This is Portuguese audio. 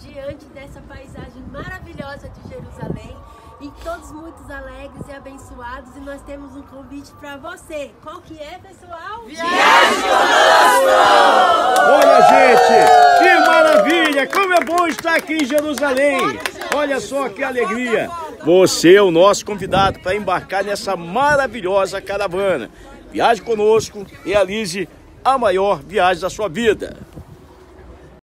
diante dessa paisagem maravilhosa de Jerusalém. E todos muito alegres e abençoados. E nós temos um convite para você. Qual que é, pessoal? Viagem conosco! Olha, gente, que maravilha! Como é bom estar aqui em Jerusalém! Olha só que alegria! Você é o nosso convidado para embarcar nessa maravilhosa caravana. Viaje conosco, realize a maior viagem da sua vida.